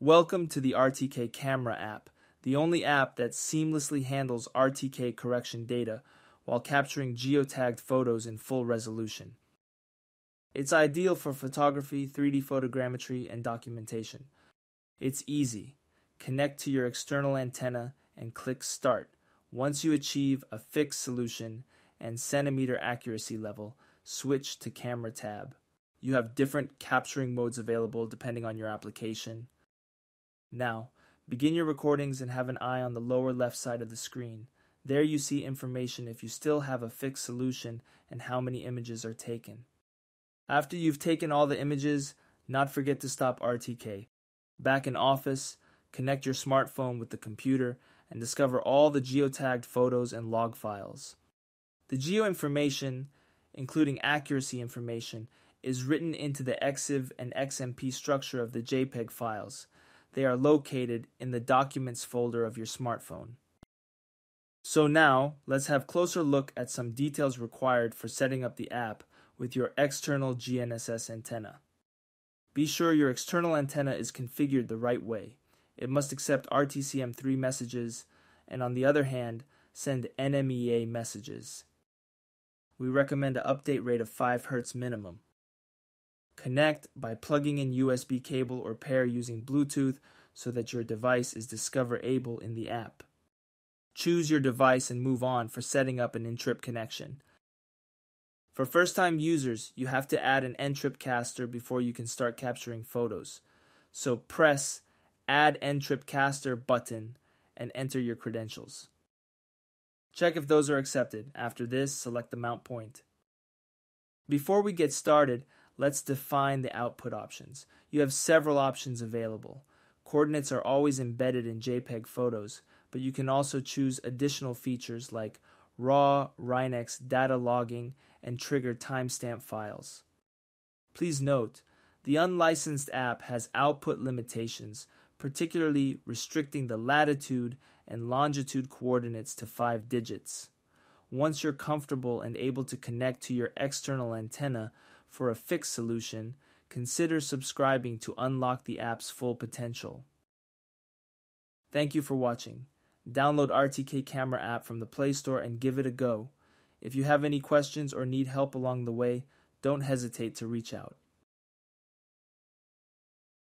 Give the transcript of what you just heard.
Welcome to the RTK Camera app, the only app that seamlessly handles RTK correction data while capturing geotagged photos in full resolution. It's ideal for photography, 3D photogrammetry, and documentation. It's easy. Connect to your external antenna and click Start. Once you achieve a fixed solution and centimeter accuracy level, switch to Camera tab. You have different capturing modes available depending on your application. Now, begin your recordings and have an eye on the lower left side of the screen. There you see information if you still have a fixed solution and how many images are taken. After you've taken all the images, not forget to stop RTK. Back in Office, connect your smartphone with the computer and discover all the geotagged photos and log files. The geo information, including accuracy information, is written into the EXIF and XMP structure of the JPEG files. They are located in the Documents folder of your smartphone. So now, let's have closer look at some details required for setting up the app with your external GNSS antenna. Be sure your external antenna is configured the right way. It must accept RTCM3 messages and on the other hand, send NMEA messages. We recommend an update rate of 5 Hz minimum. Connect by plugging in USB cable or pair using Bluetooth so that your device is discover able in the app. Choose your device and move on for setting up an NTRIP connection. For first time users, you have to add an NTRIP caster before you can start capturing photos. So press Add NTRIP caster button and enter your credentials. Check if those are accepted. After this, select the mount point. Before we get started, let's define the output options. You have several options available. Coordinates are always embedded in JPEG photos, but you can also choose additional features like RAW, RINEX, data logging, and trigger timestamp files. Please note, the unlicensed app has output limitations, particularly restricting the latitude and longitude coordinates to five digits. Once you're comfortable and able to connect to your external antenna for a fixed solution, consider subscribing to unlock the app's full potential. Thank you for watching. Download RTK Camera app from the Play Store and give it a go. If you have any questions or need help along the way, don't hesitate to reach out.